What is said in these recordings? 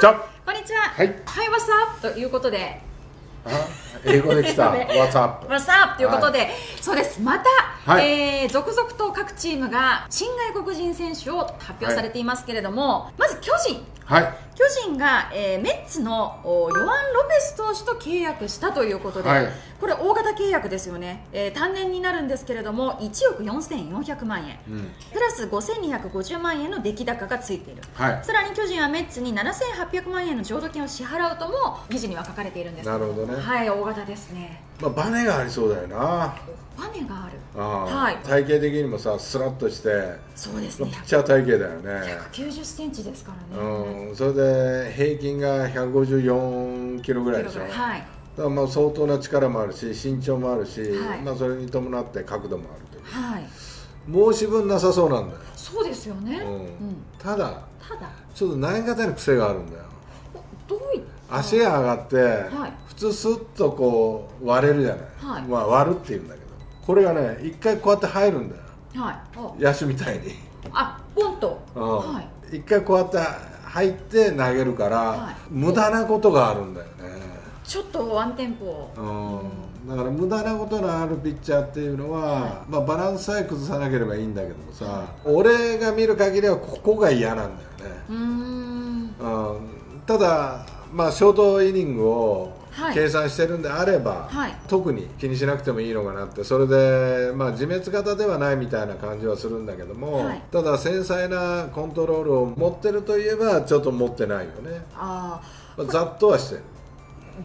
じゃこんにちは。はいはい、わさということで。あ英語で来た。What's up? わさということで、そうです。また、はい。えー続々と各チームが新外国人選手を発表されていますけれども、まず巨人。はい。巨人が、えーメッツのおヨアン・ロペス投手と契約したということで、はい。これ大型契約ですよね、えー単年になるんですけれども1億4400万円、うん。プラス5250万円の出来高がついている、はい。さらに巨人はメッツに7800万円の浄土金を支払うとも記事には書かれているんです。けなるほどね。はい大型ですね。まあバネがありそうだよな。バネがある。はい。体型的にもさスラッとしてそうですね。まあピッチャー体型だよね。190センチですからね、うん。それで平均が154キロぐらいでしょ、だかはいらまあ相当な力もあるし身長もあるし、はい。まあ、それに伴って角度もあるという。はい。申し分なさそうなんだよ、そうですよね、うん。うん。ただただ。ちょっと投げ方に癖があるんだよ。どういった足が上がって、い。普通スッとこう割れるじゃない、はい。まあ割るっていうんだけど。これがね一回こうやって入るんだよ。はい。あ。野手みたいに、あポンとうん。はい。一回こうやって入って投げるから、はい。無駄なことがあるんだよね、ちょっとワンテンポ。うん、だから無駄なことのあるピッチャーっていうのは、はまあ、バランスさえ崩さなければいいんだけどもさ、俺が見る限りはここが嫌なんだよね、うーん。うん、ただ、まあ、ショートイニングをはい。計算してるんであれば、はい。特に気にしなくてもいいのかなって。それで、まあ、自滅型ではないみたいな感じはするんだけども、はい。ただ繊細なコントロールを持ってるといえばちょっと持ってないよね、あまあ、ざっとはしてる。ー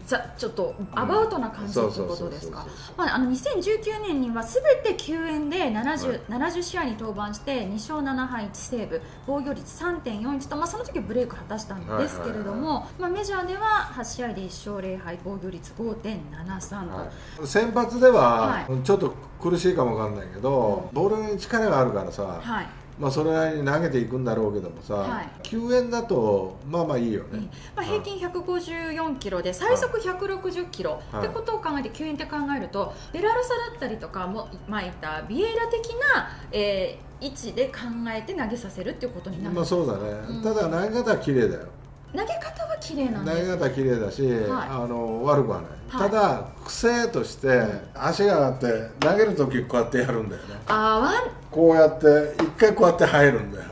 ざちょっとアバウトな感じということですか？そうそうそうそうまああの2019年にはすべて救援で 70,、はい。70試合に登板して2勝7敗1セーブ防御率3.41と、まあ、その時はブレイク果たしたんですけれども、まあ、メジャーでは8試合で1勝0敗防御率5.73と、はい。先発でははちょっと苦しいかもわかんないけど、ボールに力があるからさ、はいまあ、それなりに投げていくんだろうけどもさ、はい。救援だとまあまあいいよね、まあ、平均154キロで最速160キロ。はい。ってことを考えて救援って考えるとベラルサだったりとかもまあいったビエイラ的な、えー位置で考えて投げさせるっていうことになる、まあそうだね、うん。ただ投げ方は綺麗だよ。投げ方は綺麗なん投げ方は綺麗だし、はい。あの悪くはない、はい。ただ癖として足が上がって投げる時こうやってやるんだよね。あーワンこうやって一回こうやって入るんだよ。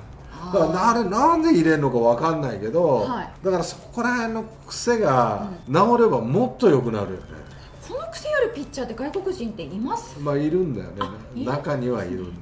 だからあれなんで入れるのかわかんないけど、はい。だからそこら辺の癖が治ればもっと良くなるよね、この癖あるピッチャーって外国人っています？まあいるんだよね。中にはいるんだ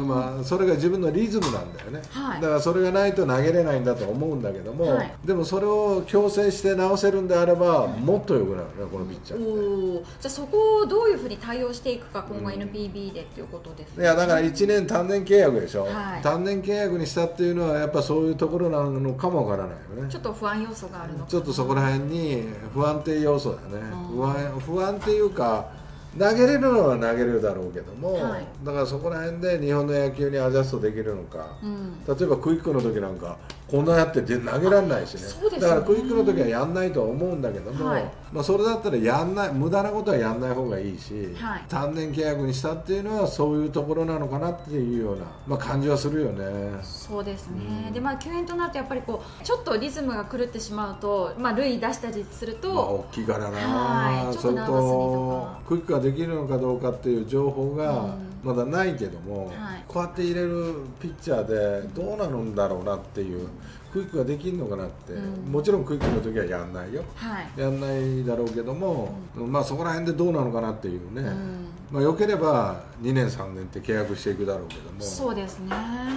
まあ、それが自分のリズムなんだよね、はい。だからそれがないと投げれないんだと思うんだけども、はい。でもそれを強制して直せるんであれば、もっと良くなるねこのピッチャーじゃあそこをどういうふうに対応していくか今後 NPB でっていうことですね。いやだから1年単年契約でしょ、はい。単年契約にしたっていうのはやっぱそういうところなのかもわからないよね。ちょっと不安要素があるのかちょっとそこら辺に不安定要素だね。うん。不安不安っていうか投げれるのは投げれるだろうけども、はい。だからそこら辺で日本の野球にアジャストできるのか、うん。例えばクイックの時なんかこんなやってて投げられないしね。だからクイックの時はやんないとは思うんだけども、はい。まあ、それだったらやんない無駄なことはやんない方がいいし、はい。単年契約にしたっていうのはそういうところなのかなっていうような、まあ、感じはするよね。そうですね、うん。でまあ救援となるとやっぱりこうちょっとリズムが狂ってしまうと、まあ、塁出したりすると、まあ、大きいからな、はい。ちょっとそれとクイックができるのかどうかっていう情報がまだないけども、はい。こうやって入れるピッチャーでどうなるんだろうなっていうクイックができるのかなって、うん。もちろんクイックの時はやんないよ。はい、やんないだろうけども、まあそこら辺でどうなのかなっていうね、うん。まあよければ2年3年って契約していくだろうけども。そうですね、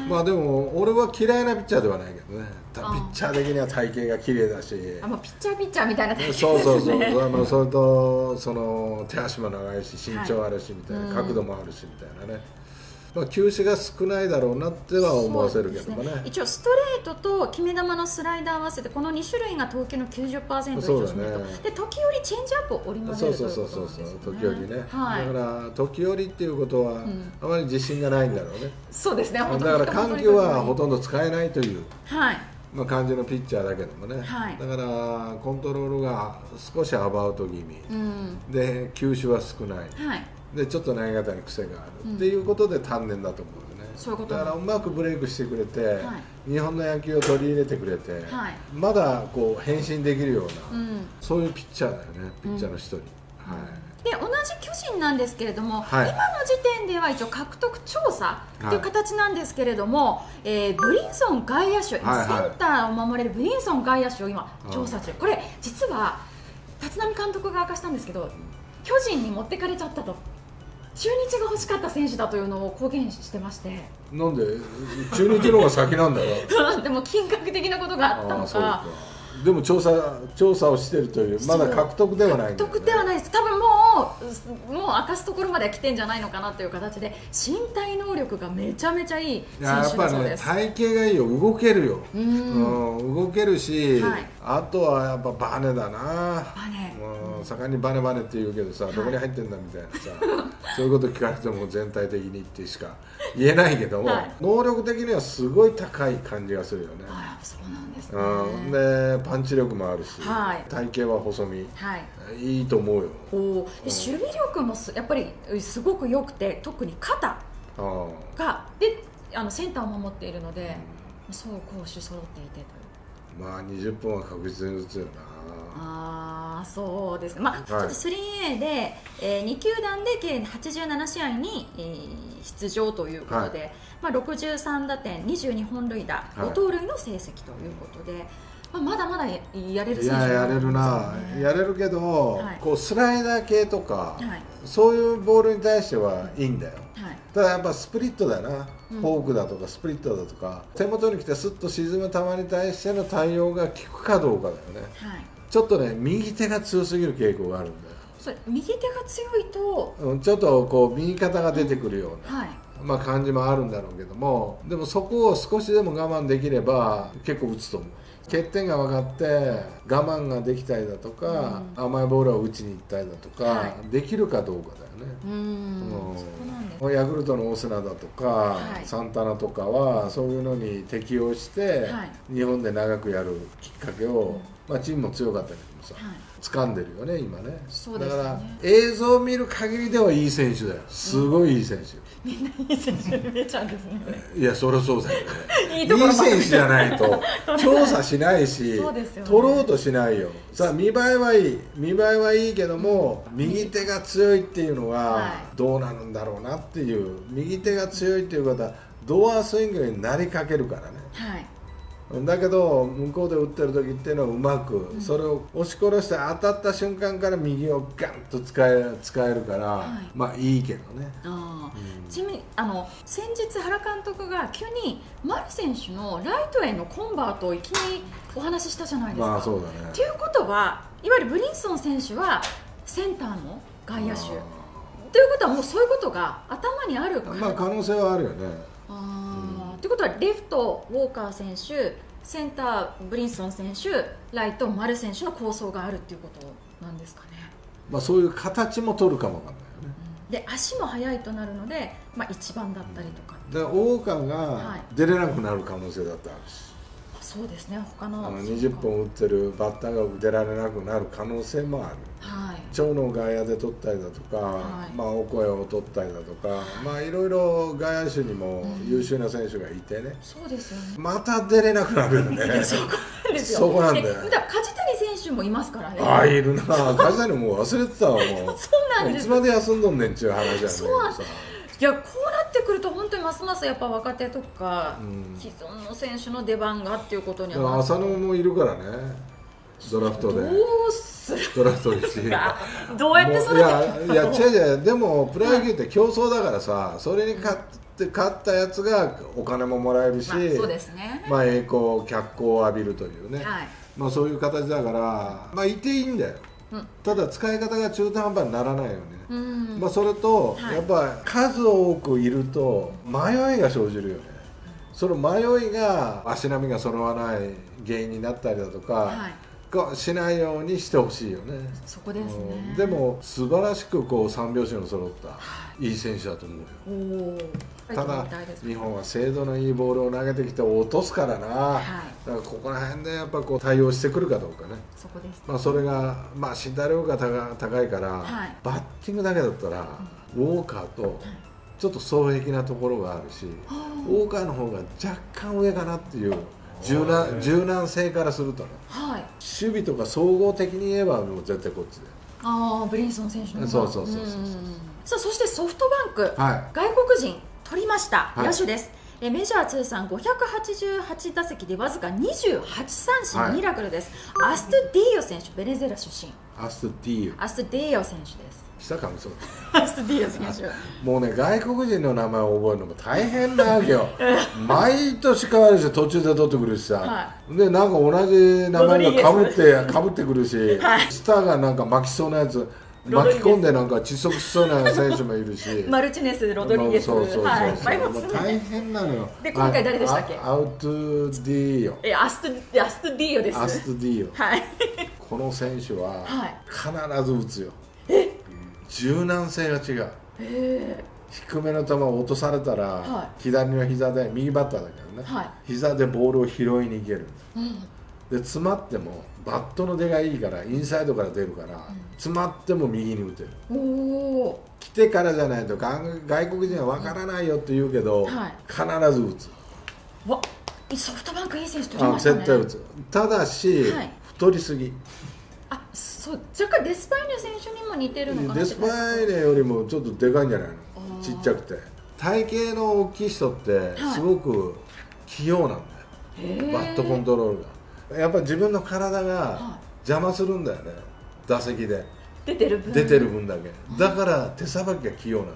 まあでも俺は嫌いなピッチャーではないけどね。たピあッチャー的には体型が綺麗だし。あもうピッチャーピッチャーみたいな体型ですそうねそうそう、あの それとその手足も長いし身長あるしみたいな、うん。角度もあるしみたいなね、まあ、球種が少ないだろうなっては思わせるけどもね。そうです一応ストレートと決め球のスライダー合わせてこの2種類が投球の90%以上占めると、ねで時折チェンジアップを織り交そうぜると。そそうそういうそう。時折ね、はい、だから時折っていうことは、ん。あまり自信がないんだろうね。そうですねだから緩急はほとんど使えないという、はい。まあ、感じのピッチャーだけどもね、はい。だからコントロールが少しアバウト気味、うん。で球種は少ない。はいでちょっと投げ方に癖がある、っていうことで丹念だと思うよね。そういうこと。だからうまくブレイクしてくれて、は日本の野球を取り入れてくれて、はい。まだこう変身できるような、うん。そういうピッチャーだよねピッチャーの一人、はい。で同じ巨人なんですけれども、はい。今の時点では一応獲得調査という形なんですけれども、えーブリンソン外野手、はいはい。センターを守れるブリンソン外野手を今調査中、これ実は立浪監督が明かしたんですけど巨人に持ってかれちゃったと中日が欲しかった選手だというのを公言してまして。なんで？中日の方が先なんだよ。でも金額的なことがあったのか。でも調査調査をしてるというまだ獲得ではないね、獲得ではないです。多分もうもう明かすところまでは来てんじゃないのかなという形で身体能力がめちゃめちゃいいい選手だそうです。体型がいいよ。動けるよ。うーん。うん動けるし、はい。あとはやっぱバネだな。バネ。もう盛んにバネバネって言うけどさ、どこに入ってんだみたいなさ そういうこと聞かれても全体的にってしか言えないけども、はい。能力的にはすごい高い感じがするよね、そうなんですね。うん、でパンチ力もあるし、はい。体型は細身。はい。いいと思うよ。おーで守備力もすやっぱりすごく良くて特に肩がであのセンターを守っているので、そう攻守揃っていてという。まあ20本は確実に打つよな。ああそうですね、まあはい。ちょっと 3A で、えー、2球団で計87試合に、えー出場ということで、はい。まあ、63打点、22本塁打、はい。5盗塁の成績ということで、まあ、まだまだややれるいややれるな、ね。やれるけど、はい。こうスライダー系とか、はい。そういうボールに対してはいいんだよ。はい。ただやっぱスプリットだな、うん。フォークだとかスプリットだとか手元に来てスッと沈む球に対しての対応が効くかどうかだよね。はい、ちょっとね右手が強すぎる傾向があるんだよ。それ右手が強いと、うんちょっとこう右肩が出てくるような、はい、まあ、感じもあるんだろうけどもでもそこを少しでも我慢できれば結構打つと思う欠点が分かって我慢ができたりだとか、甘いボールを打ちに行ったりだとか、はできるかどうかだよね。うーん。ヤクルトのオスナだとか、はい。サンタナとかはそういうのに適応して、はい。日本で長くやるきっかけを、まあ、チームも強かったけどもさ、はい。掴んでるよね今ね。そうですよね。だから映像を見る限りではいい選手だよ。すごいいい選手、みんないい選手に見えちゃうんですね。いやそりゃそうだよね。いい選手じゃないと。調査しないし、ね。取ろうとしないよ。さあ見栄えはいい見栄えはいいけども、右手が強いっていうのははどうなるんだろうなっていう。右手が強いっていうことはドアスイングになりかけるからね。はいだけど向こうで打ってる時っていうのはうまく、それを押し殺して当たった瞬間から右をガンと使え使えるから、い。まあいいけどね。あーちなみにあの先日原監督が急に丸選手のライトへのコンバートをいきなりお話ししたじゃないですか。まあそうだね。ということはいわゆるブリンソン選手はセンターの外野手。あということはもうそういうことが頭にあるから、ーまあ可能性はあるよね。あーということはレフトウォーカー選手センターブリンソン選手ライト丸選手の構想があるっていうことなんですかね。まあそういう形も取るかもわかんないよね。で足も速いとなるので、まあ、一番だったりとか、で大川はがい。出れなくなる可能性だってあるし、そうですね他の。あのそうか20本打ってるバッターが出られなくなる可能性もあるはい長野外野で取ったりだとか、はい。まあ、お声を取ったりだとか、まあいろいろ外野手にも優秀な選手がいてね、そうですよね。また出れなくなるよね そこなんですよ。そこなんだよ梶谷選手もいますからね。ああいるな。梶谷もう忘れてたわもう。そうなんです。いつまで休んどんねんっちゅう話じゃねそうなんさ。いやこうなってくると本当にますますやっぱ若手とか、うん。既存の選手の出番がっていうことにでも浅野もいるからねドラフトで。どうする？ドラフトにしてかどうやって育もういやていや違う違う。でもプロ野球って競争だからさそれに勝って勝ったやつがお金ももらえるし、まあ、そうですね、まあ栄光脚光を浴びるというね、はい。まあそういう形だからまあいていいんだよ。うん。ただ使い方が中途半端にならないよね、うん。まあ、それと、はい。やっぱ数多くいると迷いが生じるよね。その迷いが足並みが揃わない原因になったりだとか、はいがしないようにしてほしいよね。そこですうねん。でも素晴らしくこう三拍子の揃ったい。い選手だと思うよ。ただ日本は精度のいいボールを投げてきて落とすからな、はい。だからここら辺でやっぱこう対応してくるかどうかね。そこですまあ、それが、まあ、身体力が高高いから、はい。バッティングだけだったら、ウォーカーとちょっと双璧なところがあるし大川の方が若干上かなっていう柔軟柔軟性からするとね。はい。守備とか総合的に言えばもう絶対こっちでああブリンソン選手のそうそうそうそうそう。んさあそしてソフトバンク、はい。外国人取りました、はい。野手です。えメジャー通算588打席でわずか28三振、はい。ミラクルです。アストディーヨ選手ベネズエラ出身。アスト D アストディーヨ選手ですしたかもそう。アストディーヨ選手もうね外国人の名前を覚えるのも大変なわけよ。毎年変わるし途中で取ってくるしさ、はでなんか同じ名前がかぶっロてかぶってくるし、はい。スターがなんか巻きそうなやつ巻き込んでなんか窒息しそうな選手もいるし。マルチネスロドリゲス。そうそうそうそう、もう大変なのよ。で今回誰でしたっけ？あアウトディーヨ。えアストアストディーヨです。アストディーヨ。はい。この選手ははい。必ず打つよ、柔軟性が違う。え。低めの球を落とされたら、は左の膝で右バッターだけどね、はい。膝でボールを拾いに行ける。ーうん。で詰まってもバットの出がいいからインサイドから出るから、詰まっても右に打てる。おお来てからじゃないと外外国人は分からないよって言うけど、はい。必ず打つ。ーわソフトバンクいい選手取りあましたね。絶対打つ。ただし、はい。太りすぎあそう若干デスパイネ選手にも似てるのかなデスパイネよりもちょっとでかいんじゃないの？ちっちゃくて。体型の大きい人ってすごく器用なんだよ、へー。バットコントロールが。やっぱり自分の体はが邪魔するんだよね。打席で。出てる分。出てる分だけ。だから手さばきが器用なんだ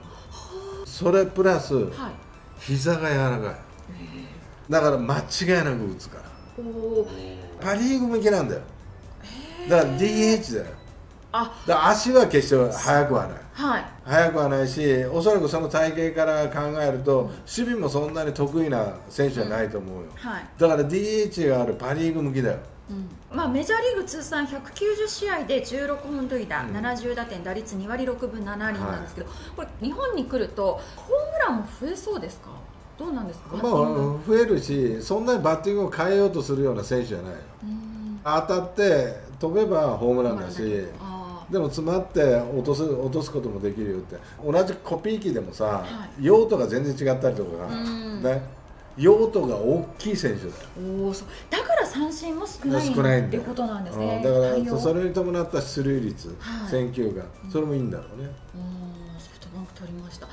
それプラスはい。膝が柔らかい。だから間違いなく打つから。パ・リーグ向きなんだよだから DH だよ。あ。だから足は決して速くはない。はい。速くはないしおそらくその体型から考えると守備もそんなに得意な選手じゃないと思うよ。はい、だから DH があるパ・リーグ向きだよ。まあ、メジャーリーグ通算190試合で16本塁打、うん。70打点打率2割6分7厘なんですけど、これ日本に来るとホームランも増えそうですか？どうなんですか？まあ増えるしそんなにバッティングを変えようとするような選手じゃないよ。うん。当たって飛べばホームランだしあでも詰まって落とす落とすこともできるよって。同じコピー機でもさ、は用途が全然違ったりとか、うん。ね。用途が大きい選手だおーそう。だから三振も少ない少ないんだよ。ってことなんですうねんだからそれに伴った出塁率、はい。選球眼。それもいいんだろうね、うんソフトバンク取りました、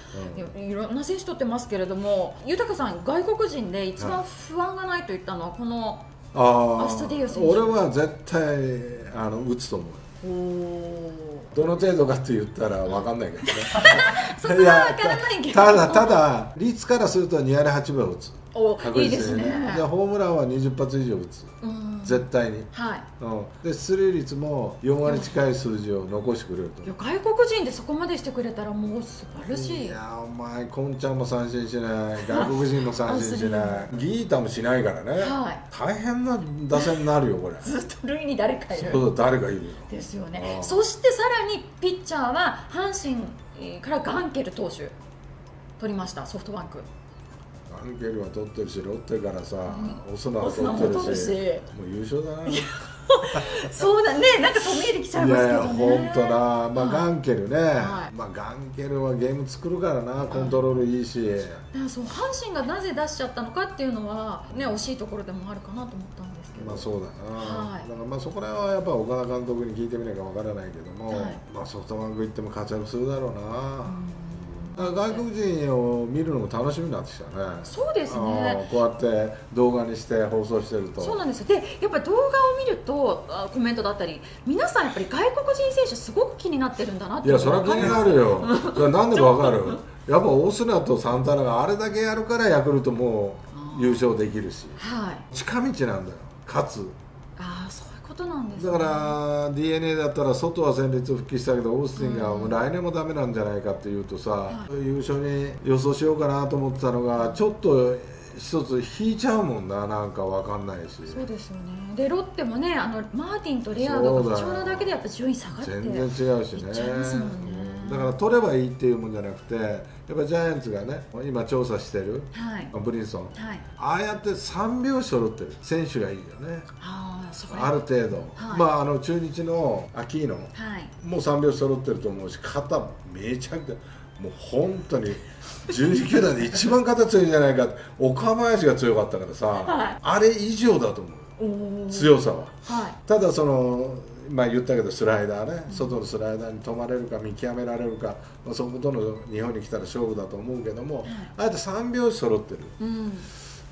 うん。いろんな選手取ってますけれども豊さん外国人で一番不安がないと言ったのはこのあアストディオ選手俺は絶対あの打つと思うどの程度かって言ったら分かんないけどね。そこは分からないけど。ただただ率からすると2割8分打つ。お確いいですね。でホームランは20発以上打つ。うん絶対に、はい。うん、で出塁率も4割近い数字を残してくれると。外国人でそこまでしてくれたらもう素晴らしいいやお前こんちゃんも三振しない。外国人も三振しない。ギータもしないからね、はい。大変な打線になるよこれ。ずっと塁に誰かいる。そうだ誰かいるよ。ですよね。ああそしてさらにピッチャーは阪神えーからガンケル投手取りましたソフトバンクアンケルは取ってるしロッテからさ、オスナはオスナ取ってるしもう優勝だな。そうだね。なんかそう見えてきちゃいますけどね。や本当な、まあ、はい。ガンケルね、はい。まあ、ガンケルはゲーム作るからなコントロールいいし、だからそう阪神がなぜ出しちゃったのかっていうのはね惜しいところでもあるかなと思ったんですけど、まあそうだな、はい。だからまあそこら辺はやっぱ岡田監督に聞いてみないかわからないけども、はい。まあソフトバンク行っても活躍するだろうな、うん外国人を見るのも楽しみになってきたね。そうですあねーこうやって動画にして放送してると。そうなんです。よでやっぱり動画を見るとあコメントだったり皆さんやっぱり外国人選手すごく気になってるんだなっていやそれは気になるよ。それはなんでかわかる。やっぱオスナとサンタナがあれだけやるからヤクルトも優勝できるし。はい。近道なんだよ。勝つことなんですね。だから d n a だったら外は戦列復帰したけどオースティンがもう来年もダメなんじゃないかっていうとさ、は優勝に予想しようかなと思ってたのがちょっと一つ引いちゃうもんななんかわかんないし。そうですよね。でロッテもねあのマーティンとレアードが不調なだけでやっぱ順位下がって全然違うしね。うんだから取ればいいっていうもんじゃなくてやっぱジャイアンツがね今調査してるはい。ブリンソン。はい。ああやって3拍子揃ってる選手がいいよね。ああある程度、はい。まああの中日のアキーノはい。もう3拍子揃ってると思うし肩めちゃくちゃもう本当に 12球団で一番肩強いんじゃないか岡林が強かったからさ、はい。あれ以上だと思う。強さは。はい。ただそのまあ言ったけどスライダーね。外のスライダーに止まれるか見極められるか、まあ、そことの日本に来たら勝負だと思うけども、あえて3拍子揃ってる、うん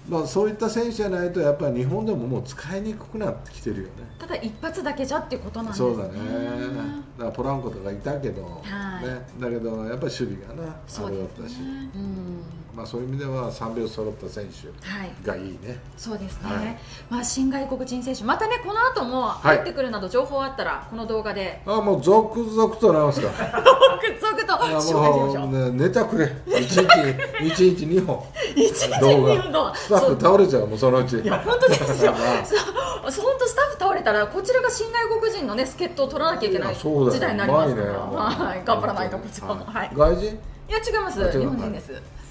まあ、そういった選手じゃないとやっぱり日本でももう使いにくくなってきてるよね。ただ一発だけじゃっていうことなんですね。そうだね。だからポランコとかいたけど、はい。ね、だけどやっぱり守備がなそうあれだったし、まあ、そういう意味では3拍子揃った選手はい。がいいね。そうですね、はい。まあ、新外国人選手、またね、この後も入ってくるなど情報あったら、この動画で、あもう続々と直すか 続々と紹介しましね、ネタくれ。1日一日2本動に画。スタッフ倒れちゃうもうそのうち。いや本当ですよ。本当スタッフ倒れたらこちらが新外国人のね助っ人を取らなきゃいけない時代になりますから、ねはい、頑張らないとこちらも、はい、外人？いや違います。日本人です